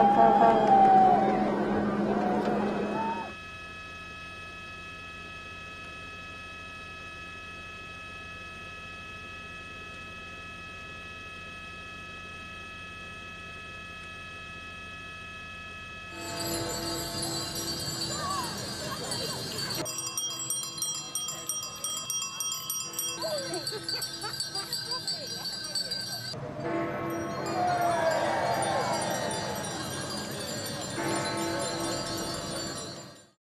Ha ha ha!